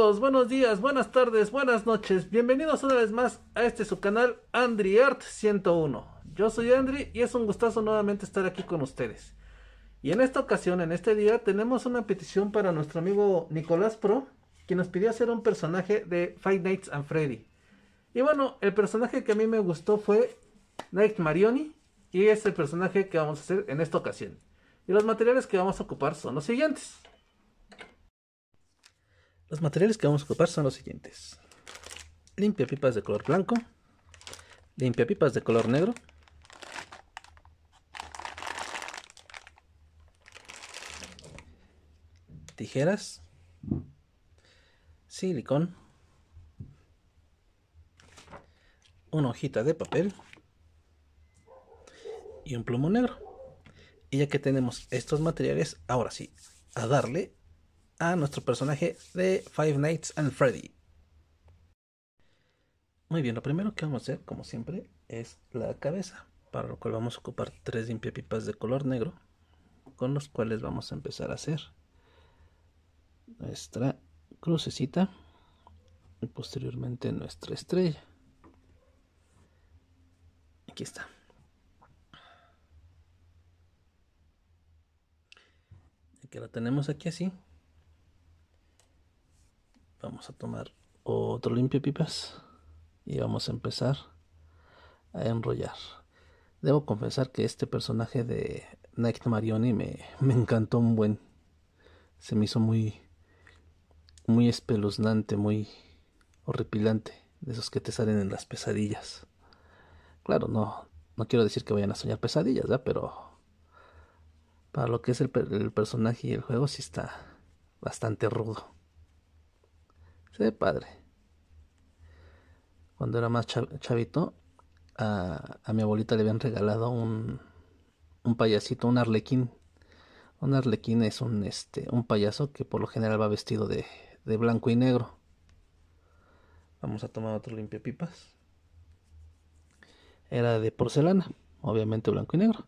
Buenos días, buenas tardes, buenas noches. Bienvenidos una vez más a este su canal Andri Art 101. Yo soy Andri y es un gustazo nuevamente estar aquí con ustedes. Y en esta ocasión, en este día, tenemos una petición para nuestro amigo Nicolás Pro, quien nos pidió hacer un personaje de Five Nights and Freddy. Y bueno, el personaje que a mí me gustó fue Night Marioni y es el personaje que vamos a hacer en esta ocasión. Y los materiales que vamos a ocupar son los siguientes. Los materiales que vamos a ocupar son los siguientes. Limpia pipas de color blanco. Limpia pipas de color negro. Tijeras. Silicón. Una hojita de papel. Y un plomo negro. Y ya que tenemos estos materiales, ahora sí, a darle a nuestro personaje de Five Nights and Freddy. Muy bien, lo primero que vamos a hacer, como siempre, es la cabeza, para lo cual vamos a ocupar tres limpiapipas de color negro, con los cuales vamos a empezar a hacer nuestra crucecita y posteriormente nuestra estrella. Aquí está. que la tenemos aquí así vamos a tomar otro limpio pipas y vamos a empezar a enrollar. Debo confesar que este personaje de Night Marioni me, me encantó un buen. Se me hizo muy muy espeluznante muy horripilante de esos que te salen en las pesadillas. Claro no no quiero decir que vayan a soñar pesadillas ¿verdad? pero para lo que es el, el personaje y el juego sí está bastante rudo se ve padre. Cuando era más chavito, a, mi abuelita le habían regalado un, un payasito, un arlequín. Un arlequín es un, este, un payaso que por lo general va vestido de, de blanco y negro. Vamos a tomar otro limpiapipas. Era de porcelana, obviamente blanco y negro.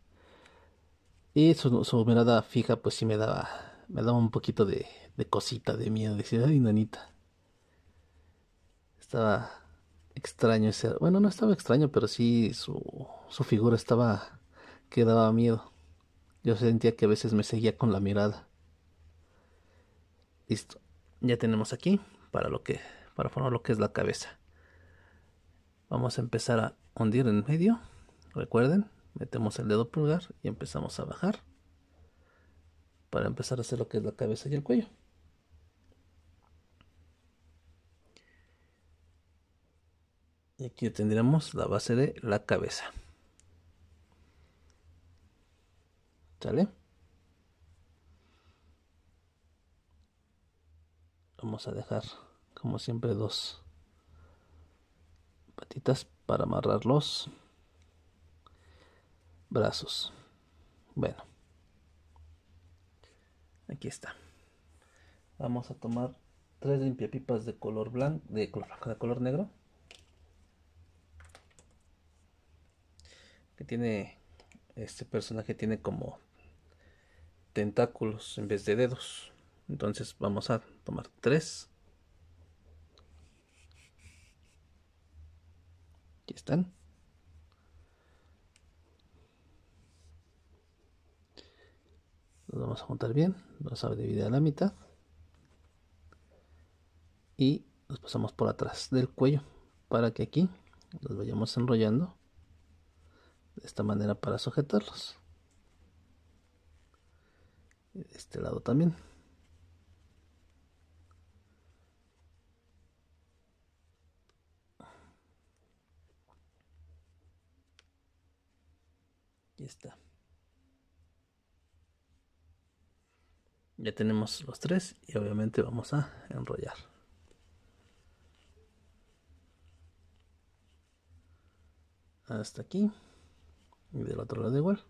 Y su, su, mirada fija, pues sí me daba, me daba un poquito de, de cosita, de miedo. Decía, ay, nanita. Estaba extraño ese. Bueno, no estaba extraño, pero sí su, su figura estaba que daba miedo. Yo sentía que a veces me seguía con la mirada. Listo. Ya tenemos aquí para lo que para formar lo que es la cabeza. Vamos a empezar a hundir en medio. Recuerden, metemos el dedo pulgar y empezamos a bajar para empezar a hacer lo que es la cabeza y el cuello. Y aquí tendríamos la base de la cabeza. ¿Sale? Vamos a dejar, como siempre, dos patitas para amarrar los brazos. Bueno, aquí está. Vamos a tomar tres limpiapipas de color blanco, de color, de color negro. Tiene este personaje tiene como tentáculos en vez de dedos. Entonces vamos a tomar tres. Aquí están. Los vamos a juntar bien. Los vamos a dividir a la mitad. Y los pasamos por atrás del cuello para que aquí los vayamos enrollando de esta manera para sujetarlos. Este lado también. Está. Ya tenemos los tres y obviamente vamos a enrollar. Hasta aquí y del otro lado igual.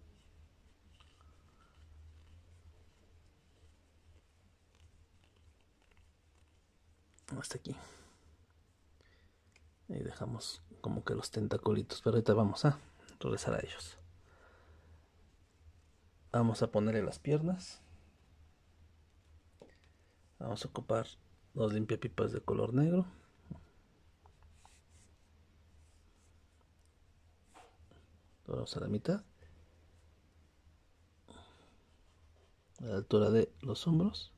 Hasta aquí. Y dejamos como que los tentacolitos pero ahorita vamos a regresar a ellos. Vamos a ponerle las piernas. Vamos a ocupar dos limpiapipas de color negro. Vamos a la mitad. A la altura de los hombros.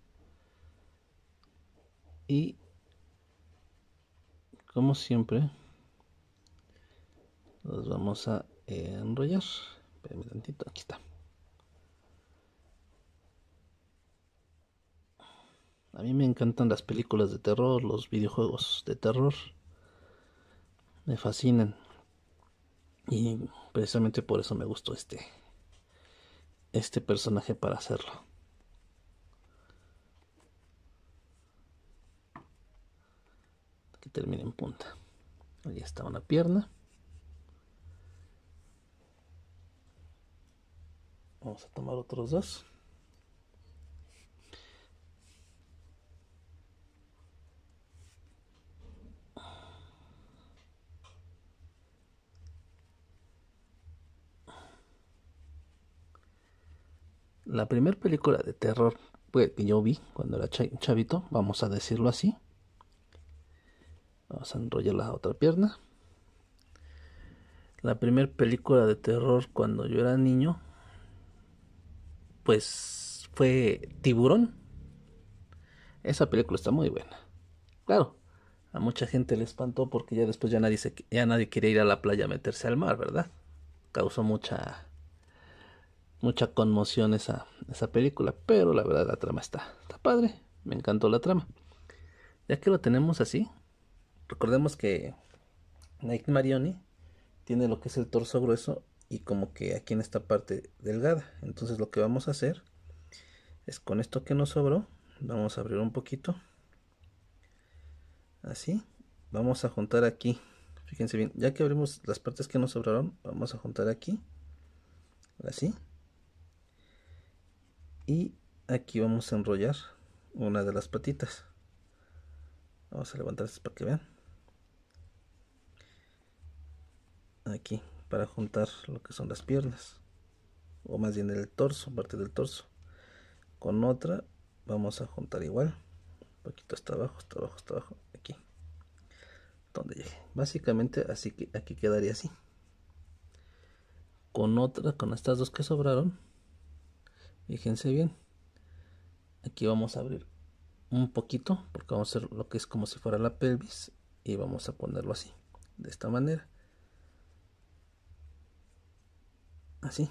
Y como siempre, los vamos a enrollar. Espérame tantito, aquí está. A mí me encantan las películas de terror, los videojuegos de terror. Me fascinan. Y precisamente por eso me gustó este este personaje para hacerlo. Que termine en punta. Ahí está una pierna. Vamos a tomar otros dos. La primera película de terror que yo vi cuando era chavito, vamos a decirlo así. Vamos a enrollar la otra pierna. La primera película de terror cuando yo era niño, pues fue Tiburón. Esa película está muy buena. Claro, a mucha gente le espantó porque ya después ya nadie, se, ya nadie quería ir a la playa a meterse al mar, ¿verdad? Causó mucha mucha conmoción esa, esa película, pero la verdad la trama está, está padre, me encantó la trama. Ya que lo tenemos así, recordemos que Nick Marioni tiene lo que es el torso grueso y como que aquí en esta parte delgada. Entonces lo que vamos a hacer es con esto que nos sobró, vamos a abrir un poquito. Así, vamos a juntar aquí. Fíjense bien, ya que abrimos las partes que nos sobraron, vamos a juntar aquí. Así y aquí vamos a enrollar una de las patitas. Vamos a levantar esto para que vean. Aquí para juntar lo que son las piernas o más bien el torso parte del torso. Con otra vamos a juntar igual un poquito hasta abajo hasta abajo hasta abajo aquí donde llegue. Básicamente así que aquí quedaría así. Con otra con estas dos que sobraron fíjense bien. Aquí vamos a abrir un poquito porque vamos a hacer lo que es como si fuera la pelvis y vamos a ponerlo así de esta manera. Así.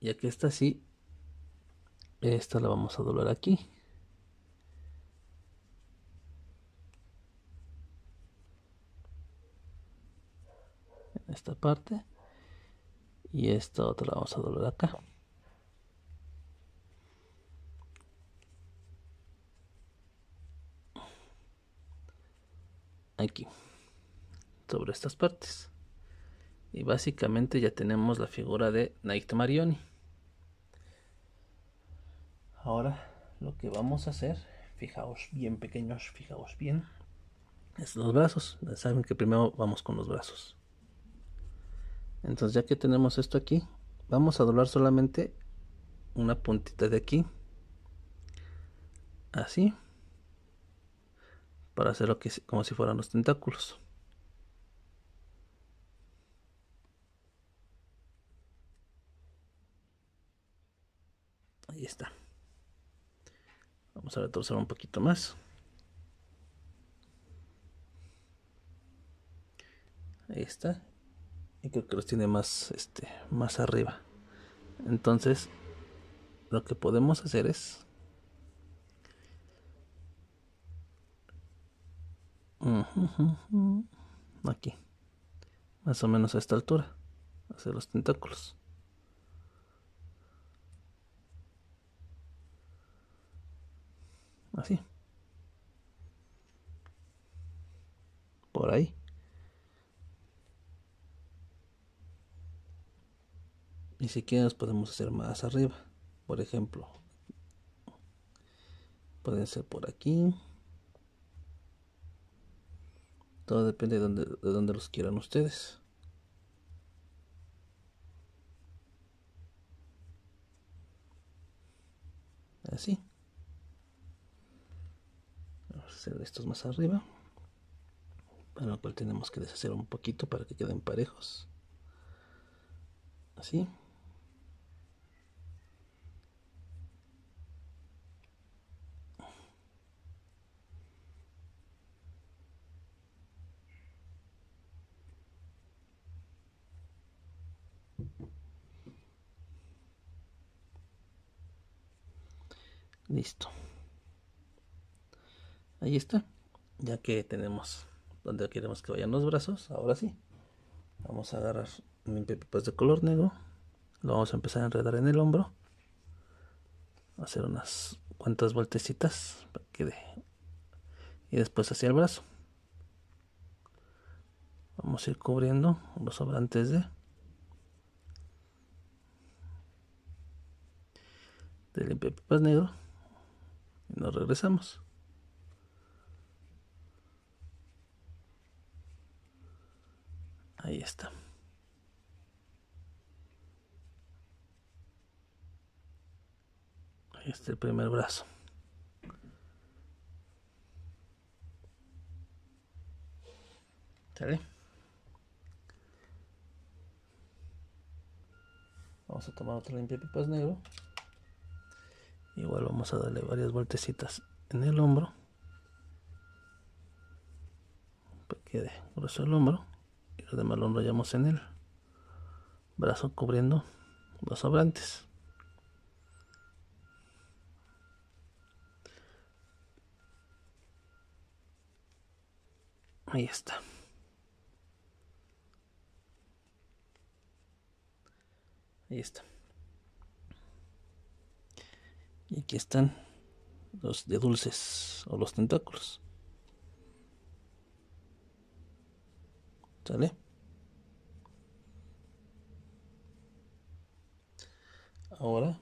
Y aquí está así. Esta la vamos a doblar aquí. En esta parte y esta otra la vamos a doblar acá. Aquí sobre estas partes. Y básicamente ya tenemos la figura de Night Marioni. Ahora lo que vamos a hacer fijaos bien pequeños fijaos bien es los brazos. Saben que primero vamos con los brazos entonces ya que tenemos esto aquí vamos a doblar solamente una puntita de aquí. Así. Para hacerlo que como si fueran los tentáculos. Ahí está. Vamos a retorcer un poquito más. Ahí está y creo que los tiene más este más arriba. Entonces lo que podemos hacer es aquí. Más o menos a esta altura. Hacia los tentáculos. Así por ahí ni siquiera nos podemos hacer más arriba. Por ejemplo pueden ser por aquí. Todo depende de donde, de donde los quieran ustedes. Así. Vamos a hacer estos más arriba. Para lo cual tenemos que deshacer un poquito para que queden parejos. Así Listo. Ahí está. Ya que tenemos donde queremos que vayan los brazos, ahora sí. Vamos a agarrar un pipas de color negro. Lo vamos a empezar a enredar en el hombro. Hacer unas cuantas vueltecitas para que quede. Y después hacia el brazo. Vamos a ir cubriendo los sobrantes de del limpiapipas negro nos regresamos. Ahí está. Ahí está el primer brazo. ¿Sale? Vamos a tomar otro limpiapipas negro igual vamos a darle varias vueltecitas en el hombro. Para que quede grueso el hombro. Y lo demás lo enrollamos en el brazo cubriendo los sobrantes. Ahí está. Ahí está y aquí están los de dulces o los tentáculos. ¿Sale? Ahora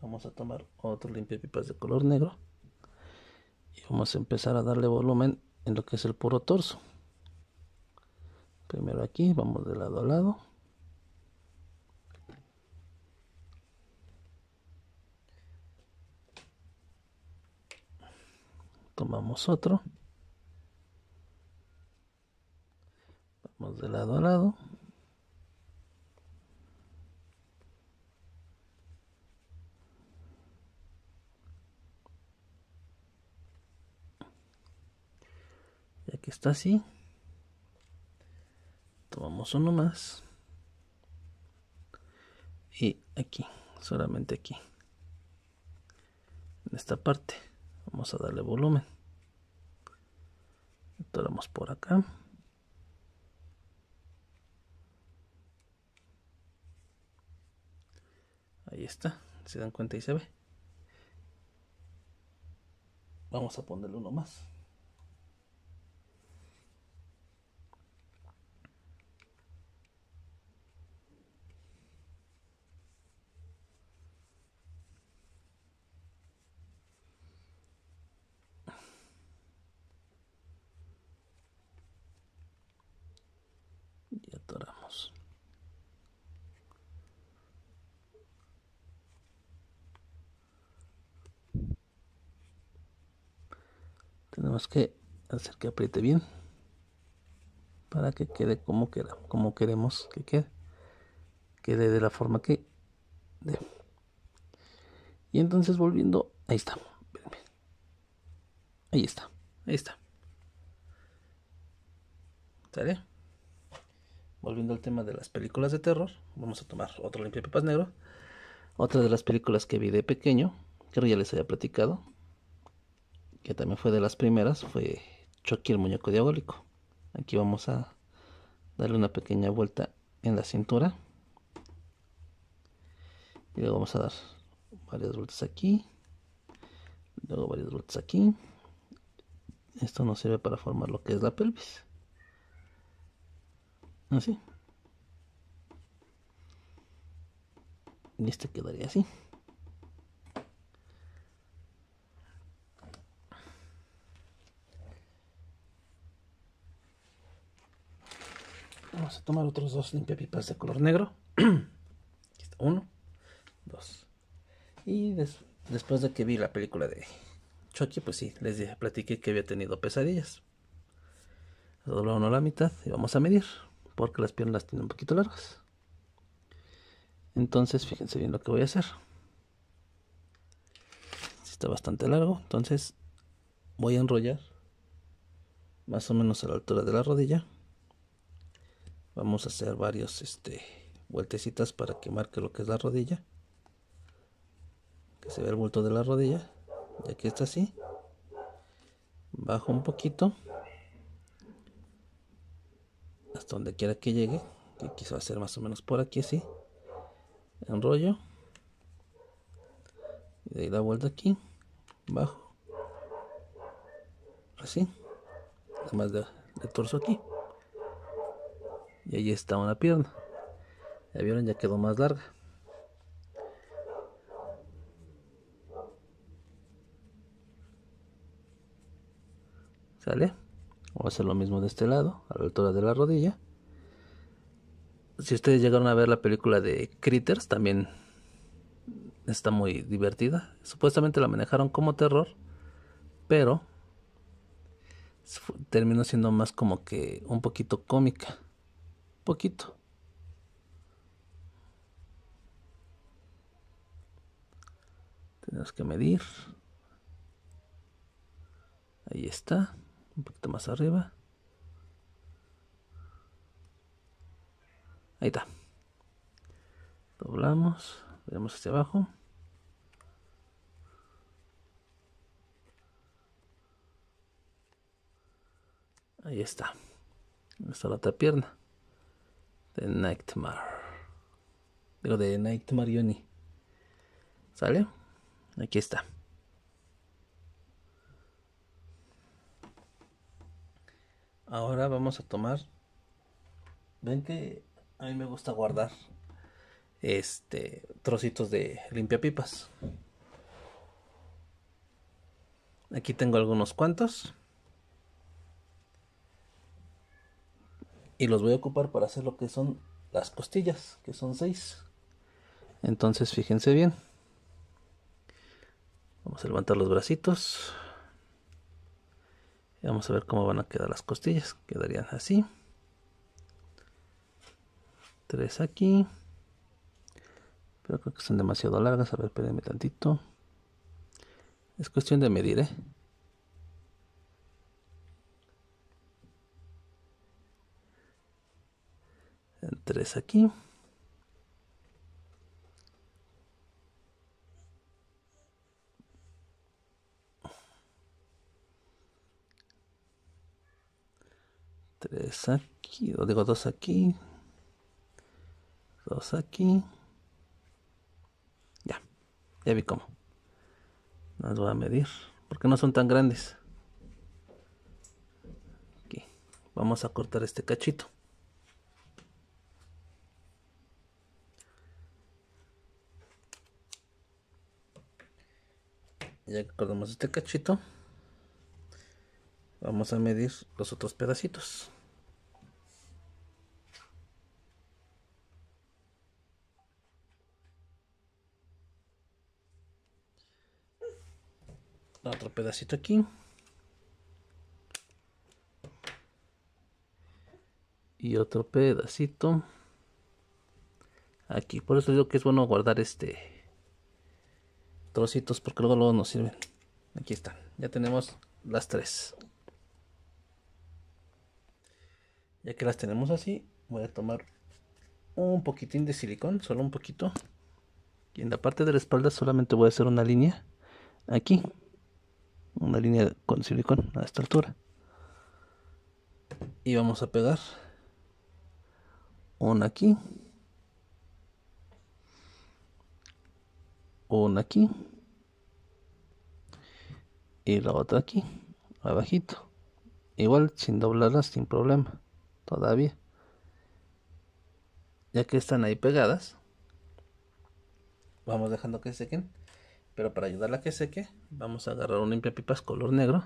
vamos a tomar otro limpiapipas de color negro y vamos a empezar a darle volumen en lo que es el puro torso. Primero aquí, vamos de lado a lado. Tomamos otro. Vamos de lado a lado. Y aquí está así tomamos uno más. Y aquí solamente aquí. En esta parte vamos a darle volumen. Atoramos por acá. Ahí está se dan cuenta y se ve. Vamos a ponerle uno más tenemos que hacer que apriete bien para que quede como, queda, como queremos que quede. Quede de la forma que de. y entonces volviendo ahí está. Ahí está ahí está. ¿Sale? Volviendo al tema de las películas de terror vamos a tomar otro limpiapipas negro otra de las películas que vi de pequeño que ya les había platicado que también fue de las primeras, fue Chucky el muñeco diabólico. Aquí vamos a darle una pequeña vuelta en la cintura. Y luego vamos a dar varias vueltas aquí. Luego varias vueltas aquí. Esto nos sirve para formar lo que es la pelvis. Así. Y este quedaría así. Vamos a tomar otros dos limpiapipas de color negro. Aquí está uno, dos. Y después de que vi la película de Chucky, pues sí, les platiqué que había tenido pesadillas. Doblamos a la mitad y vamos a medir, porque las piernas tienen un poquito largas. Entonces, fíjense bien lo que voy a hacer. Está bastante largo, entonces voy a enrollar más o menos a la altura de la rodilla. Vamos a hacer varios este vueltecitas para que marque lo que es la rodilla. Que se vea el bulto de la rodilla. Y aquí está así. Bajo un poquito. Hasta donde quiera que llegue. Que quiso hacer más o menos por aquí así. Enrollo. Y de ahí la vuelta aquí. Bajo. Así. Nada más de, de torso aquí. Y ahí está una pierna. Ya vieron, ya quedó más larga. ¿Sale? A hacer lo mismo de este lado, a la altura de la rodilla. Si ustedes llegaron a ver la película de Critters, también está muy divertida. Supuestamente la manejaron como terror, pero terminó siendo más como que un poquito cómica. Poquito. Tenemos que medir. Ahí está. Un poquito más arriba. Ahí está. Doblamos. Vemos hacia abajo. Ahí está. Está la otra pierna. De Nightmare. Digo, de Nightmare Yoni. ¿Sale? Aquí está. Ahora vamos a tomar. Ven que a mí me gusta guardar este trocitos de limpiapipas. Aquí tengo algunos cuantos. Y los voy a ocupar para hacer lo que son las costillas, que son seis. Entonces fíjense bien. Vamos a levantar los bracitos. Vamos a ver cómo van a quedar las costillas. Quedarían así. Tres aquí. Pero creo que son demasiado largas. A ver, espérenme tantito. Es cuestión de medir, ¿eh? Tres aquí. Tres aquí, o digo dos aquí. Dos aquí. Ya, ya vi cómo. Las voy a medir, porque no son tan grandes. Aquí. Vamos a cortar este cachito. Ya cortamos este cachito. Vamos a medir los otros pedacitos. Otro pedacito aquí. Y otro pedacito aquí. Por eso digo que es bueno guardar este trocitos porque luego, luego nos sirven. Aquí están. Ya tenemos las tres. Ya que las tenemos así, voy a tomar un poquitín de silicón, solo un poquito. Y en la parte de la espalda solamente voy a hacer una línea aquí. Una línea con silicón a esta altura. Y vamos a pegar una aquí. Una aquí. Y la otra aquí, abajito. Igual sin doblarlas sin problema todavía. Ya que están ahí pegadas, vamos dejando que sequen. Pero para ayudarla a que seque, vamos a agarrar un limpiapipas color negro.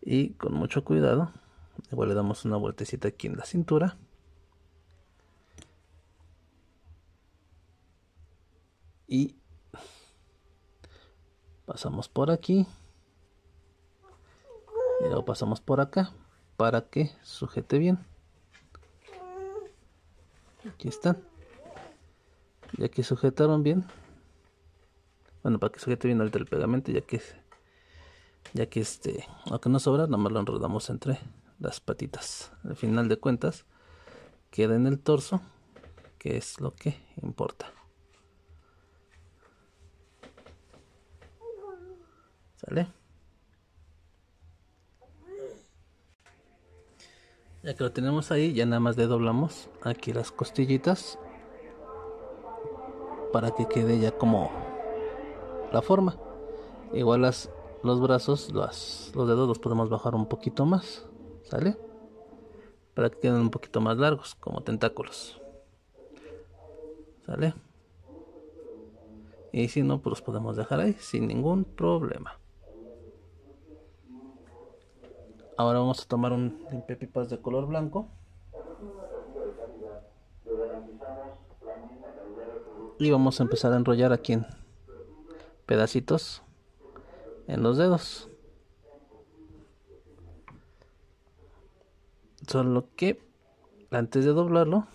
Y con mucho cuidado, igual le damos una vueltecita aquí en la cintura. Y pasamos por aquí. y luego pasamos por acá para que sujete bien. Aquí están ya que sujetaron bien. Bueno para que sujete bien ahorita el pegamento ya que ya que este aunque no sobra nada más lo enredamos entre las patitas. Al final de cuentas queda en el torso que es lo que importa. Sale Ya que lo tenemos ahí, ya nada más le doblamos aquí las costillitas para que quede ya como la forma. Igual las, los brazos, los dedos los podemos bajar un poquito más, ¿sale? Para que queden un poquito más largos, como tentáculos. ¿Sale? Y si no, pues los podemos dejar ahí sin ningún problema. Ahora vamos a tomar un limpiapipas de color blanco. Y vamos a empezar a enrollar aquí en pedacitos en los dedos. Solo que antes de doblarlo,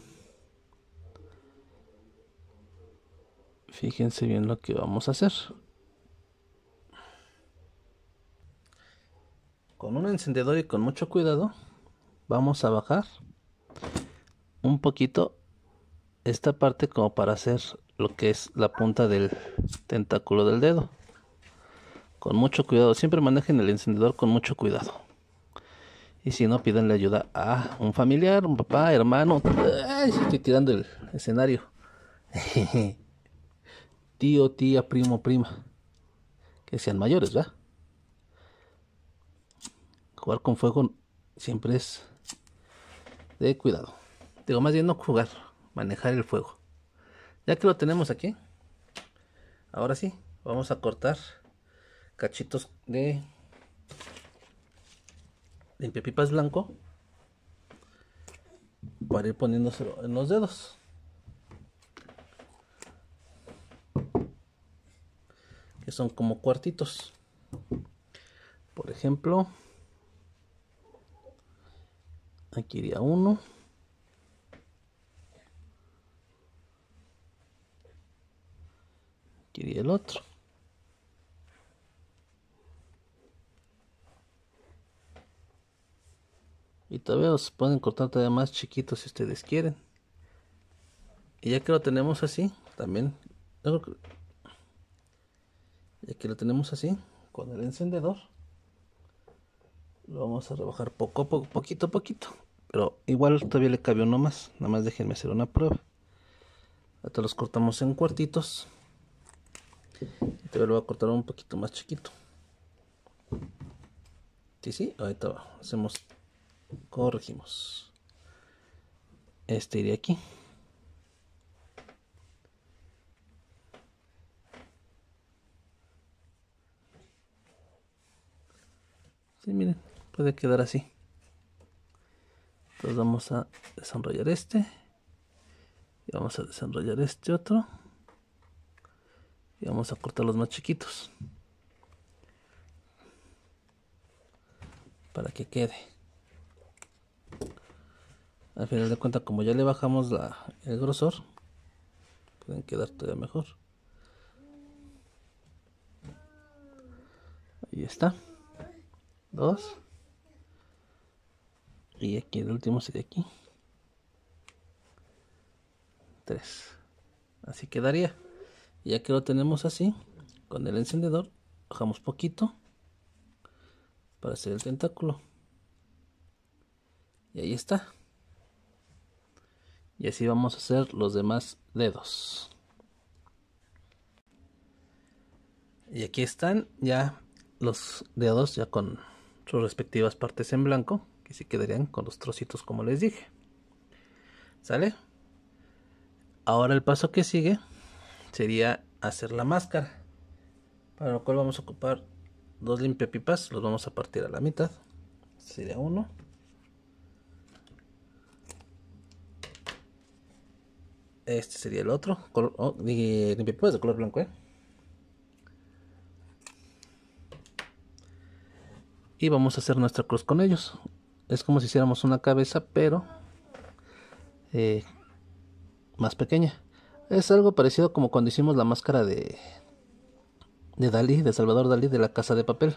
fíjense bien lo que vamos a hacer. Con un encendedor y con mucho cuidado vamos a bajar un poquito esta parte como para hacer lo que es la punta del tentáculo del dedo. Con mucho cuidado siempre manejen el encendedor con mucho cuidado. Y si no pídanle ayuda a un familiar un papá hermano Ay, estoy tirando el escenario. Tío tía primo prima que sean mayores ¿verdad? Jugar con fuego siempre es de cuidado. Digo, más bien no jugar, manejar el fuego. Ya que lo tenemos aquí, ahora sí, vamos a cortar cachitos de limpiapipas blanco para ir poniéndoselo en los dedos. Que son como cuartitos. Por ejemplo, Aquí iría uno. Aquí iría el otro. Y todavía los pueden cortar todavía más chiquitos si ustedes quieren. Y ya que lo tenemos así, también ya que lo tenemos así, con el encendedor, lo vamos a rebajar poco a poco, poquito a poquito. Pero igual todavía le cabe uno más. Nada más déjenme hacer una prueba. Ahorita los cortamos en cuartitos. Todavía lo voy a cortar un poquito más chiquito. Sí, sí, ahorita hacemos, corregimos. Este iría aquí. Sí, miren, puede quedar así. Entonces vamos a desarrollar este. Y vamos a desarrollar este otro. Y vamos a cortar los más chiquitos. Para que quede. Al final de cuentas, como ya le bajamos la, el grosor, pueden quedar todavía mejor. Ahí está. Dos. Y aquí el último sería aquí. 3. Así quedaría. ya que lo tenemos así, con el encendedor, bajamos poquito para hacer el tentáculo. Y ahí está. Y así vamos a hacer los demás dedos. Y aquí están ya los dedos ya con sus respectivas partes en blanco que se quedarían con los trocitos como les dije. ¿Sale? Ahora el paso que sigue sería hacer la máscara. Para lo cual vamos a ocupar dos limpiapipas, los vamos a partir a la mitad. Sería uno. Este sería el otro. Oh, limpiapipas de color blanco, ¿eh? y vamos a hacer nuestra cruz con ellos. Es como si hiciéramos una cabeza, pero eh, más pequeña. Es algo parecido como cuando hicimos la máscara de, de Dalí, de Salvador Dalí, de la casa de papel.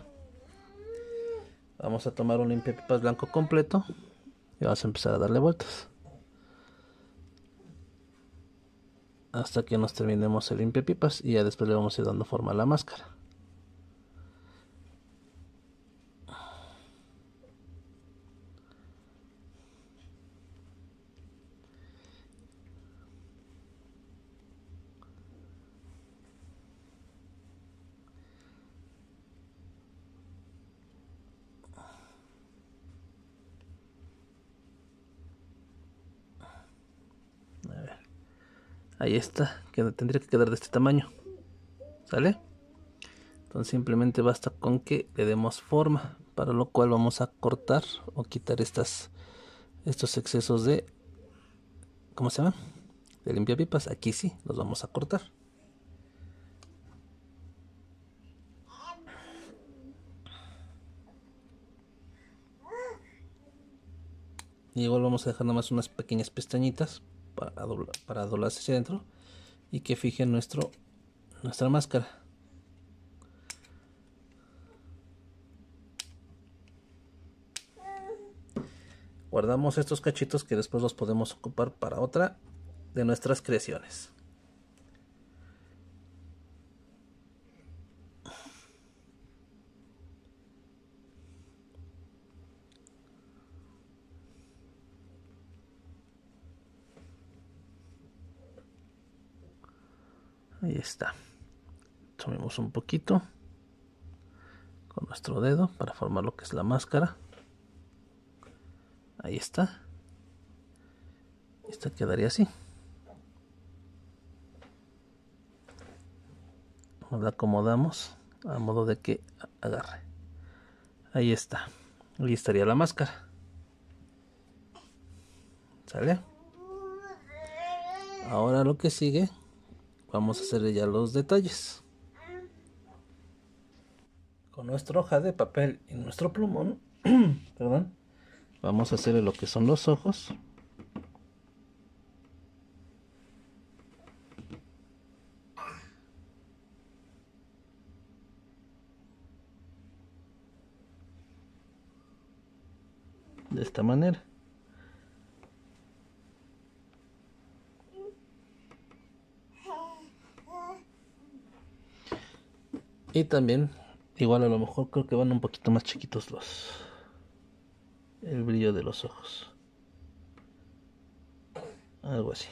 Vamos a tomar un limpiapipas blanco completo y vamos a empezar a darle vueltas. Hasta que nos terminemos el limpiapipas y ya después le vamos a ir dando forma a la máscara. Ahí está, que tendría que quedar de este tamaño. ¿Sale? Entonces simplemente basta con que le demos forma, para lo cual vamos a cortar o quitar estas estos excesos de ¿cómo se llama? De limpiapipas. Aquí sí, los vamos a cortar. Y igual vamos a dejar nomás unas pequeñas pestañitas para, para doblarse hacia adentro y que fije nuestro, nuestra máscara. Guardamos estos cachitos que después los podemos ocupar para otra de nuestras creaciones. Ahí está. Tomemos un poquito con nuestro dedo para formar lo que es la máscara. Ahí está. Esta quedaría así. Nos la acomodamos a modo de que agarre. Ahí está. Ahí estaría la máscara. ¿Sale? Ahora lo que sigue vamos a hacer ya los detalles. Con nuestra hoja de papel y nuestro plumón, perdón, vamos a hacer lo que son los ojos. De esta manera. Y también, igual a lo mejor creo que van un poquito más chiquitos los... El brillo de los ojos. Algo así.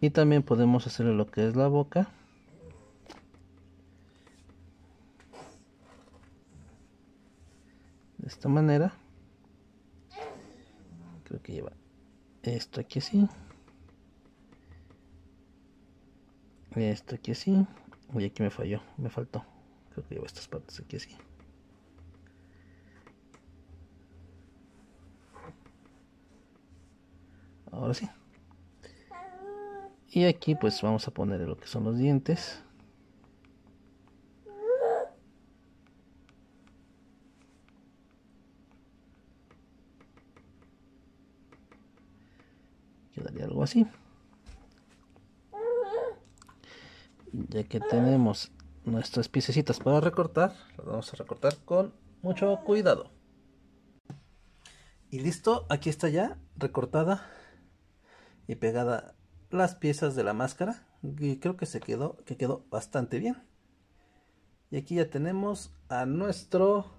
Y también podemos hacerle lo que es la boca. De esta manera. Creo que lleva esto aquí así. Esto aquí así. Uy, aquí me falló, me faltó. Creo que llevo estas partes aquí así. Ahora sí. Y aquí pues vamos a poner lo que son los dientes. Quedaría algo así. Ya que tenemos nuestras piececitas para recortar, las vamos a recortar con mucho cuidado. Y listo, aquí está ya recortada y pegada las piezas de la máscara y creo que se quedó que quedó bastante bien. Y aquí ya tenemos a nuestro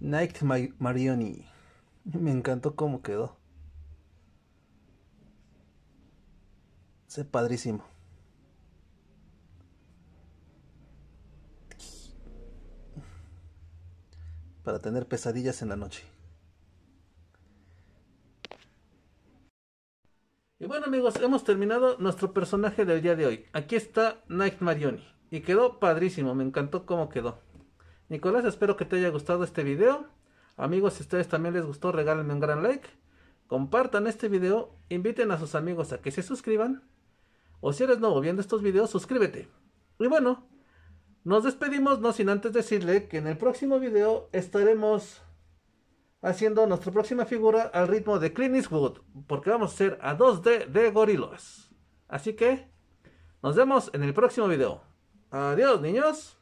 Night Marioni. Me encantó cómo quedó. Se padrísimo. Para tener pesadillas en la noche. Y bueno amigos, hemos terminado nuestro personaje del día de hoy. Aquí está Night Marioni. Y quedó padrísimo, me encantó cómo quedó. Nicolás, espero que te haya gustado este video. Amigos, si a ustedes también les gustó, regálenme un gran like. Compartan este video, inviten a sus amigos a que se suscriban. O si eres nuevo viendo estos videos, suscríbete. Y bueno, Nos despedimos, no sin antes decirle que en el próximo video estaremos haciendo nuestra próxima figura al ritmo de Clint Eastwood, porque vamos a hacer a 2D de gorilas. Así que nos vemos en el próximo video. Adiós, niños.